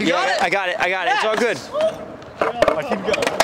You got the clip? yeah, I got it. I got it. It's all good. I keep going.